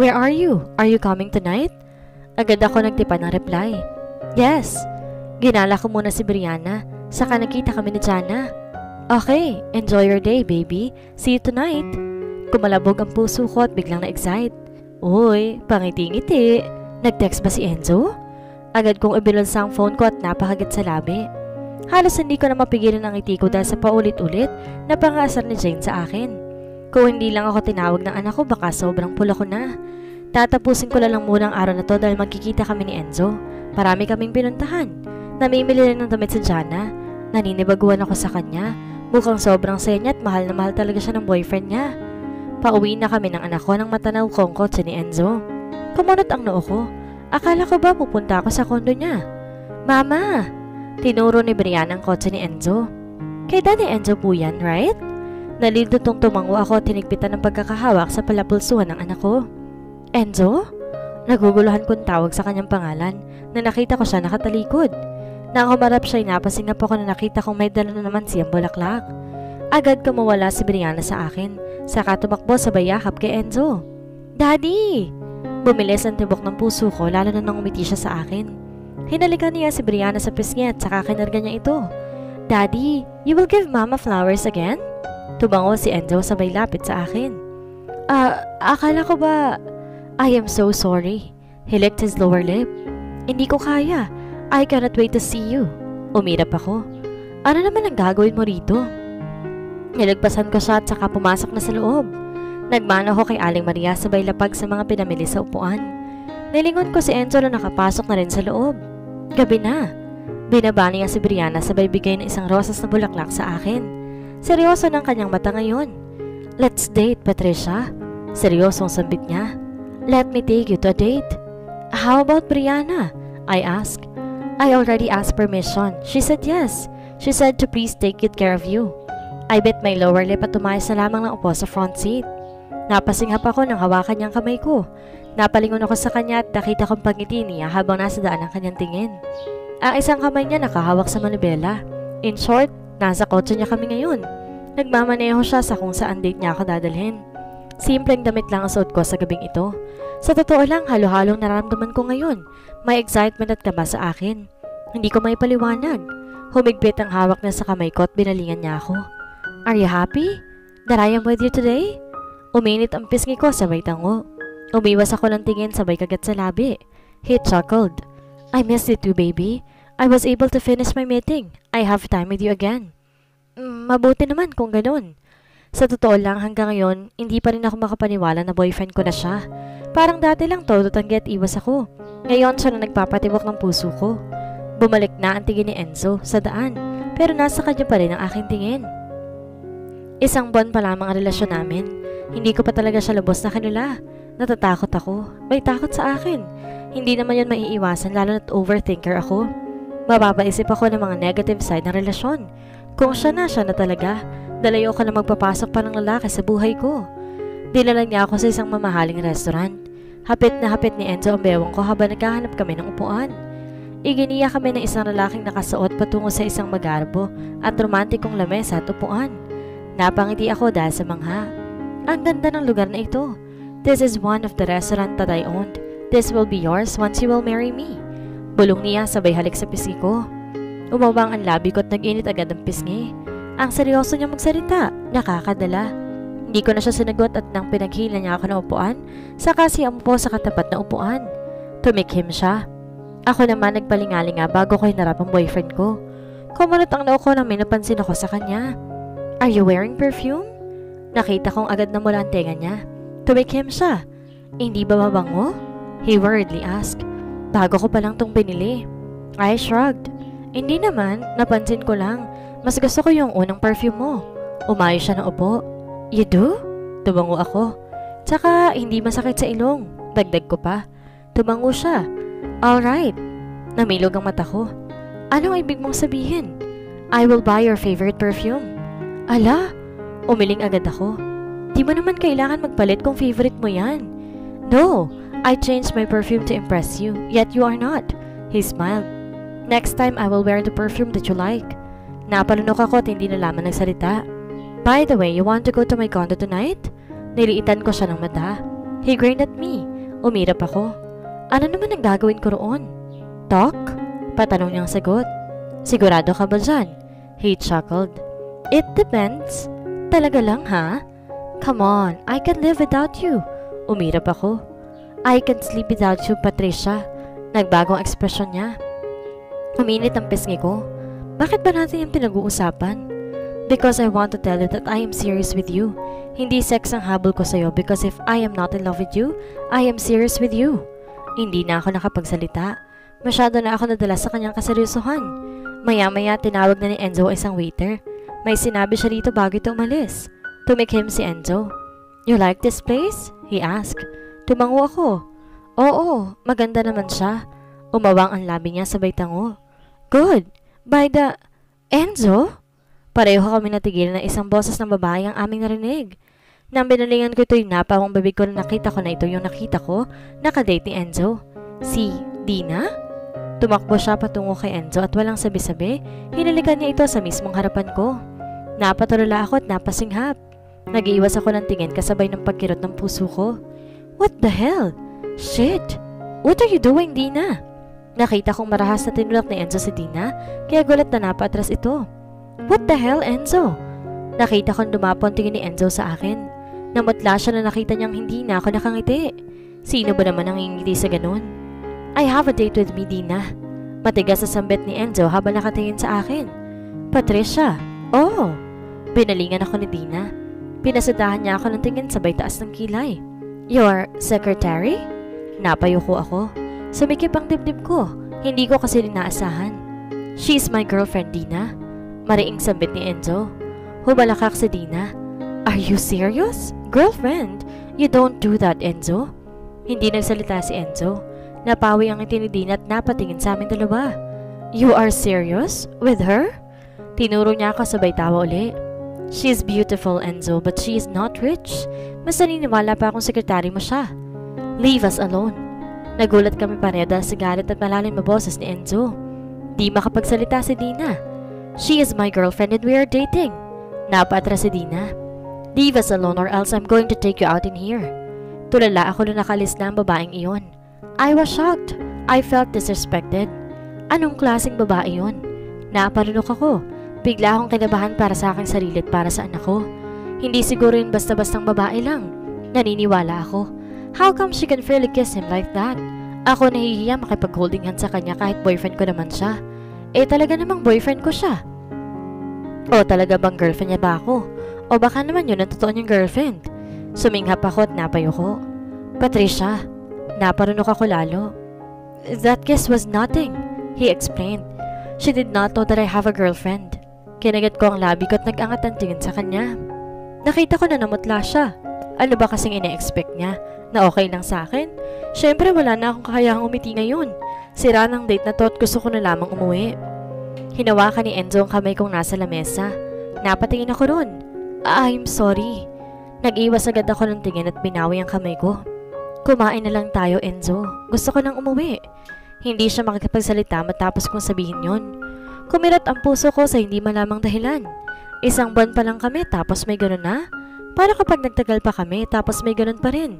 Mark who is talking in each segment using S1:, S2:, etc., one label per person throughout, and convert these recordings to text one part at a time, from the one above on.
S1: Where are you? Are you coming tonight? Agad ako nagtipa ng reply. Yes. Ginala ko muna si Brianna, saka nakita kami ni Jana. Okay, enjoy your day, baby. See you tonight. Kumalabog ang puso ko at biglang na-excite. Uy, pangiti-ngiti. Nag-text ba si Enzo? Agad kong ibilansa ang phone ko at napakagit sa labi. Halos hindi ko na mapigilan ang ngiti ko dahil sa paulit-ulit na pangasar ni Jane sa akin. Kung hindi lang ako tinawag ng anak ko baka sobrang pula ko na. Tatapusin ko lang muna ang araw na to dahil magkikita kami ni Enzo. Parami kaming pinuntahan. Namimili rin ng damit sa Jana. Naninibaguan ako sa kanya. Mukhang sobrang saya niya at mahal na mahal talaga siya ng boyfriend niya. Pauwi na kami ng anak ko nang matanaw kong kotse ni Enzo. Kumunot ang noo ko. Akala ko ba pupunta ako sa kondo niya? Mama! Tinuro ni Brian ang kotse ni Enzo. Kay Daddy Enzo po yan, right? Nalilutong tumango ako at tinigpitan ng pagkakahawak sa palapulsuhan ng anak ko. Enzo? Naguguluhan kong tawag sa kanyang pangalan na nakita ko siya nakatalikod. Nang humarap siya, napasingap ako na nakita kong may dala na naman siyang bulaklak. Agad kumawala si Brianna sa akin, saka tumakbo sa bayakap kay Enzo. Daddy! Bumilis ang tibok ng puso ko lalo na nang umiti siya sa akin. Hinalikan niya si Brianna sa pisngi at saka kinarga niya ito. Daddy, you will give Mama flowers again? Tubango si Enzo sabay lapit sa akin. Ah, akala ko ba... I am so sorry. He licked his lower lip. Hindi ko kaya. I cannot wait to see you. Umirap ako. Ano naman ang gagawin mo rito? Nilagpasan ko siya at saka pumasok na sa loob. Nagmano ko kay Aling Maria sabay lapag sa mga pinamili sa upuan. Nilingon ko si Enzo na nakapasok na rin sa loob. Gabi na. Binaba niya si Brianna sabay bigay ng isang rosas na bulaklak sa akin. Seryoso ng kanyang mata ngayon. Let's date, Patricia. Seryosong sambit niya. Let me take you to a date. How about Brianna? I asked. I already asked permission. She said yes. She said to please take good care of you. I bit my lower lip at tumayos na lamang ng upo sa front seat. Napasinghap ako nang hawakan niyang kamay ko. Napalingon ako sa kanya at nakita kong pangiti niya habang nasa daan ang kanyang tingin. Ang isang kamay niya nakahawak sa manibela. In short, nasa kotse niya kami ngayon. Nagmamaneho siya sa kung saan date niya ako dadalhin. Simpleng damit lang ang suot ko sa gabing ito. Sa totoo lang, halo-halong nararamdaman ko ngayon. May excitement at kaba sa akin. Hindi ko may paliwanag. Humigpit ang hawak niya sa kamay ko at binalingan niya ako. Are you happy? That I am with you today? Uminit ang pisngi ko sabay tango. Umiwas ako ng tingin sabay kagat sa labi. He chuckled. I miss you too, baby. I was able to finish my meeting. I have time with you again. Mm, mabuti naman kung ganun. Sa totoo lang hanggang ngayon, hindi pa rin ako makapaniwala na boyfriend ko na siya. Parang dati lang todo tanggi iwas ako. Ngayon siya na nagpapatibok ng puso ko. Bumalik na ang tingin ni Enzo sa daan, pero nasa kanya pa rin ang aking tingin. Isang buwan pa lamang ang relasyon namin. Hindi ko pa talaga siya lubos na kanila. Natatakot ako. May takot sa akin. Hindi naman yun maiiwasan lalo na't overthinker ako. Mapapaisip ako ng mga negative side ng relasyon. Kung siya na, siya na talaga. Dalayo ko na magpapasok pa ng lalaki sa buhay ko. Dinala niya ako sa isang mamahaling restaurant. Hapit na hapit ni Enzo ang bewang ko habang naghahanap kami ng upuan. Iginiya kami ng isang lalaking nakasuot patungo sa isang magarbo at romantikong lamesa at upuan. Napangiti ako dahil sa mangha. Ang ganda ng lugar na ito. This is one of the restaurant that I owned. This will be yours once you will marry me. Bulong niya sabay halik sa pisngi ko. Umawang ang labi ko at nag-init agad ang pisngi. Ang seryoso niya magsalita, nakakadala. Hindi ko na siya sinagot at nang pinaghila niya ako ng upuan, saka siya umupo sa katapat na upuan. Tumikhim siya. Ako naman nagpalingalinga bago ko hinarap ang boyfriend ko. Kumunot ang noo ko nang may napansin ako sa kanya. Are you wearing perfume? Nakita kong agad na mula ang tenga niya. Tumikhim siya. Hindi ba mabango? He worriedly asked. Bago ko pa lang tong binili. I shrugged. Hindi naman, napansin ko lang. Mas gusto ko yung unang perfume mo. Umayos siya ng upo. You do? Tumango ako. Tsaka, hindi masakit sa ilong. Dagdag ko pa. Tumango siya. Alright. Namilog ang mata ko. Anong ibig mong sabihin? I will buy your favorite perfume. Ala, umiling agad ako. Di mo naman kailangan magpalit kung favorite mo yan. No, I changed my perfume to impress you, yet you are not. He smiled. Next time, I will wear the perfume that you like. Napalunok ako at hindi nalaman nagsalita. By the way, you want to go to my condo tonight? Niliitan ko siya ng mata. He grinned at me. Umirap ako. Ano naman ang gagawin ko roon? Talk? Patanong niyang sagot. Sigurado ka ba dyan? He chuckled. It depends. Talaga lang ha? Come on, I can live without you. Umirap ako. I can sleep without you, Patricia. Nagbagong ekspresyon niya. Uminit ang pisngi ko. Bakit ba natin yung pinag-uusapan? Because I want to tell you that I am serious with you. Hindi sex ang habol ko sa'yo because if I am not in love with you, I am serious with you. Hindi na ako nakapagsalita. Masyado na ako nadala sa kanyang kaseryosohan. Maya-maya tinawag na ni Enzo isang waiter. May sinabi siya dito bago ito umalis. Tumikim si Enzo. You like this place? He asked. Tumango ako. Oo, maganda naman siya. Umawang ang labi niya sabay tango. Good. By the... Enzo? Pareho kami natigil na isang boses ng babae ang aming narinig. Nang binalingan ko ito'y napawang babig ko na nakita ko na ito yung nakita ko, nakadate ni Enzo. Si Dina? Tumakbo siya patungo kay Enzo at walang sabi-sabi, hinalikan niya ito sa mismong harapan ko. Napatulala ako at napasinghap. Nag-iiwas ako ng tingin kasabay ng pagkirot ng puso ko. What the hell? Shit! What are you doing, Dina? Nakita kong marahas na tinulak ni Enzo si Dina, kaya gulat na napatras ito. What the hell, Enzo? Nakita kong dumapon tingin ni Enzo sa akin. Namutla siya na nakita niyang hindi na ako nakangiti. Sino ba naman ang ingiti sa ganun? I have a date with me, Dina. Matigas sa sambit ni Enzo habang nakatingin sa akin. Patricia. Oh! Pinalingan ako ni Dina. Pinasadahan niya ako ng tingin sabay taas ng kilay. Your secretary? Napayuko ako. Sumikip ang dibdib ko. Hindi ko kasi inaasahan. She's my girlfriend, Dina. Mariing sambit ni Enzo. Humalakak si Dina. Are you serious? Girlfriend? You don't do that, Enzo. Hindi nagsalita si Enzo. Napawi ang ngiti ni Dina at napatingin sa amin dalawa. You are serious? With her? Tinuro niya ako sabay tawa uli. She's beautiful, Enzo, but she is not rich. Mas naniniwala pa akong sekretary mo siya. Leave us alone. Nagulat kami pareho sa galit at malalim na boses ni Enzo. Di makapagsalita si Dina. She is my girlfriend and we are dating. Napatras si Dina. Leave us alone or else I'm going to take you out in here. Tulala ako nung nakalis na ang babaeng iyon. I was shocked. I felt disrespected. Anong klaseng babae yon? Naparunok ako. Bigla akong kinabahan para sa aking sarili at para sa anak ko. Hindi siguro yun basta-bastang babae lang. Naniniwala ako. How come she can fairly kiss him like that? Ako nahihiya makipag-holding hand sa kanya kahit boyfriend ko naman siya. Eh talaga namang boyfriend ko siya. O talaga bang girlfriend niya ba ako? O baka naman yun ang totoo niyang girlfriend? Suminghap ako at napayuko. Patricia, naparunok ako lalo. That kiss was nothing, he explained. She did not know that I have a girlfriend. Kinagat ko ang labi ko at nag-angat ang tingin sa kanya. Nakita ko na namutla siya. Ano ba kasing ine-expect niya? Na okay lang sa akin? Siyempre wala na akong kakayahang umiti ngayon. Sira ng date na to at gusto ko na lamang umuwi. Hinawakan ni Enzo ang kamay kong nasa lamesa. Napatingin ako ron. I'm sorry. Nag-iwas agad ako ng tingin at binawi ang kamay ko. Kumain na lang tayo, Enzo. Gusto ko nang umuwi. Hindi siya makakapagsalita matapos kong sabihin yon. Kumirat ang puso ko sa hindi malamang dahilan. Isang buwan pa lang kami tapos may ganun na? Para kapag nagtagal pa kami tapos may ganun pa rin.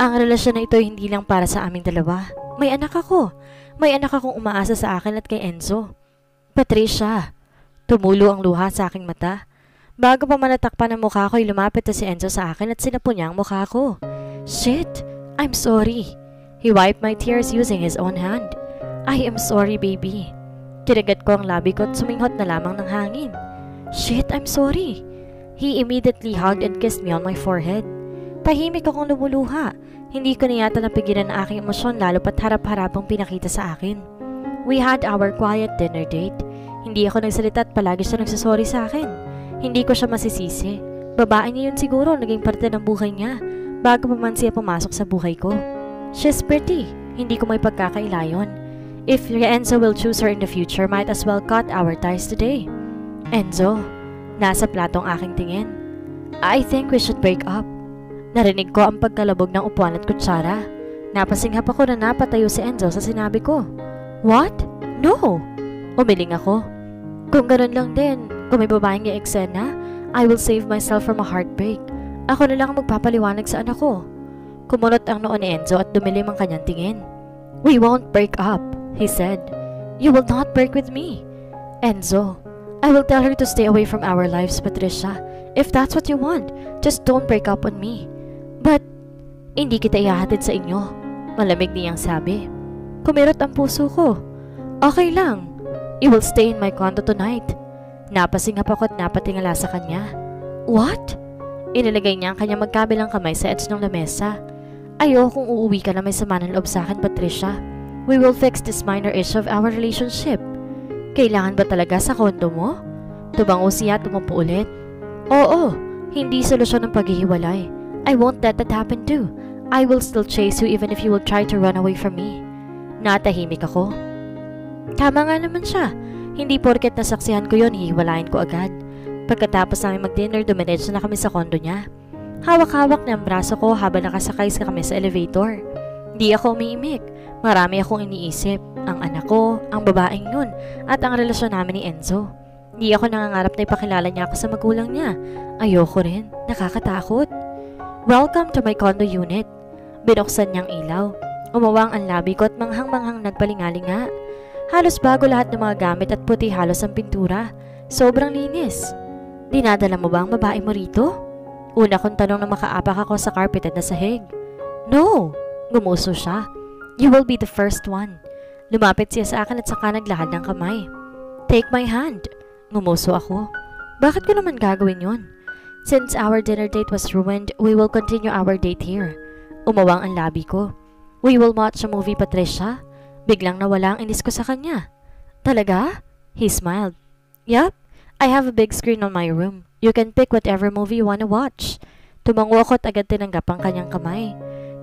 S1: Ang relasyon na ito hindi lang para sa aming dalawa. May anak ako. May anak akong umaasa sa akin at kay Enzo. Patricia. Tumulo ang luha sa aking mata. Bago pa manatakpan ang mukha ko ay lumapit na si Enzo sa akin at sinapo niya ang mukha ko. Shit! I'm sorry. He wiped my tears using his own hand. I am sorry, baby. Kinagat ko ang labi ko at suminghot na lamang ng hangin. Shit, I'm sorry. He immediately hugged and kissed me on my forehead. Tahimik akong lumuluha. Hindi ko na yata napigilan ang aking emosyon lalo pat harap-harapang pinakita sa akin. We had our quiet dinner date. Hindi ako nagsalita at palagi siya nagsasorry sa akin. Hindi ko siya masisisi. Babae niya yun siguro, naging parte ng buhay niya bago pa man siya pumasok sa buhay ko. She's pretty. Hindi ko may pagkakaila yun. If Enzo will choose her in the future, might as well cut our ties today. Enzo, nasa platong aking tingin. I think we should break up. Narinig ko ang pagkalabog ng upuan at kutsara. Napasinghap ako na napatayo si Enzo sa sinabi ko. What? No! Umiling ako. Kung ganun lang din, kung may babaeng i-eksena, I will save myself from a heartbreak. Ako na lang ang magpapaliwanag sa anak ko. Kumunot ang noo ni Enzo at dumilim ang kanyang tingin. We won't break up, he said. You will not break with me. Enzo, I will tell her to stay away from our lives, Patricia. If that's what you want, just don't break up on me. But, hindi kita ihahatid sa inyo. Malamig niyang sabi. Kumirot ang puso ko. Okay lang. You will stay in my condo tonight. Napasingap ako at napatingala sa kanya. What? Inilagay niya ang kanyang magkabilang kamay sa edge ng lamesa. Ayokong uuwi ka na may sama ng loob sa akin, Patricia. We will fix this minor issue of our relationship. Kailangan ba talaga sa kondo mo? Tubango siya at umupo ulit. Oo, hindi solusyon ng paghihiwalay. I won't let that happen too. I will still chase you even if you will try to run away from me. Natahimik ako. Tama nga naman siya. Hindi porket nasaksihan ko yon hihiwalayin ko agad. Pagkatapos namin mag-dinner, dumiretso na kami sa kondo niya. Hawak-hawak niya ang braso ko habang nakasakay sa kami sa elevator. Di ako umiimik. Marami akong iniisip. Ang anak ko, ang babaeng yun, at ang relasyon namin ni Enzo. Di ako nangangarap na ipakilala niya ako sa magulang niya. Ayoko rin. Nakakatakot. Welcome to my condo unit. Binuksan niyang ilaw. Umawang ang labi ko at manghang-manghang nagpalingalinga. Halos bago lahat ng mga gamit at puti halos ang pintura. Sobrang linis. Dinadala mo ba ang babae mo rito? Una kong tanong na makaapak ako sa carpeted na sahig. No! Gumuso siya. You will be the first one. Lumapit siya sa akin at saka naglahad ng kamay. Take my hand. Ngumuso ako. Bakit ko naman gagawin yon? Since our dinner date was ruined, we will continue our date here. Umawang ang labi ko. We will watch a movie, Patricia. Biglang nawala ang inis ko sa kanya. Talaga? He smiled. Yup, I have a big screen on my room. You can pick whatever movie you wanna watch. Tumango ako at agad tinanggap ang kanyang kamay.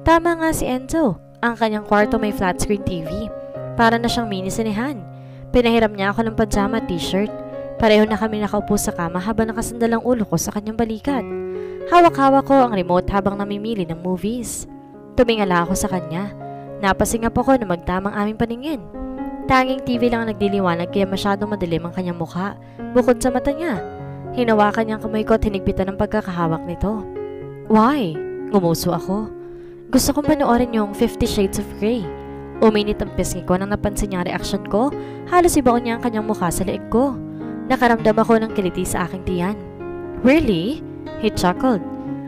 S1: Tama nga si Enzo. Ang kanyang kwarto may flat screen TV. Para na siyang mini sinehan. Pinahiram niya ako ng pajama t-shirt. Pareho na kami nakaupo sa kama habang nakasandal ang ulo ko sa kanyang balikat. Hawak-hawak ko ang remote habang namimili ng movies. Tumingala ako sa kanya. Napasingap ako na magtamang aming paningin. Tanging TV lang ang nagdiliwanag kaya masyadong madilim ang kanyang mukha, bukod sa mata niya. Hinawakan niyang kamay ko at hinigpitan ng pagkakahawak nito. Why? Ngumuso ako. Gusto kong panoorin yung Fifty Shades of Grey. Uminit ang pisngi ko nang napansin niya ang reaksyon ko, halos ibaon niya ang kanyang mukha sa leeg ko. Nakaramdam ako ng kiliti sa aking tiyan. Really? He chuckled.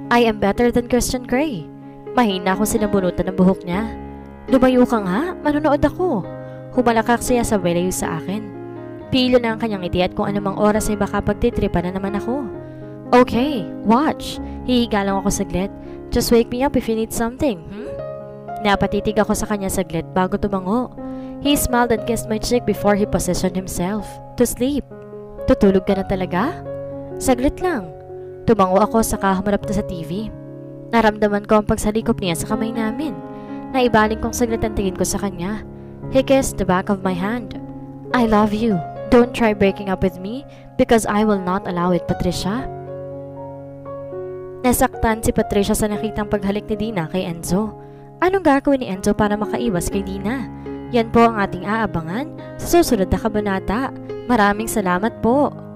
S1: I am better than Christian Grey. Mahina akong sinabunutan ng buhok niya. Lumayo ka nga, manonood ako. Humalakak siya sa belayo sa akin. Pilo na ang kanyang iti at kung anumang oras ay baka pagtitripa na naman ako. Okay, watch. Hihiga lang ako saglit. Just wake me up if you need something, hmm? Napatitig ako sa kanya saglit bago tumango. He smiled and kissed my cheek before he positioned himself to sleep. Tutulog ka na talaga? Saglit lang. Tumango ako sa humarap na sa TV. Naramdaman ko ang pagsalikop niya sa kamay namin. Naibaling kong saglit ang tingin ko sa kanya. He kissed the back of my hand. I love you. Don't try breaking up with me because I will not allow it, Patricia. Nasaktan si Patricia sa nakitang paghalik ni Dina kay Enzo. Anong gagawin ni Enzo para makaiwas kay Dina? Yan po ang ating aabangan sa susunod na kabanata. Maraming salamat po!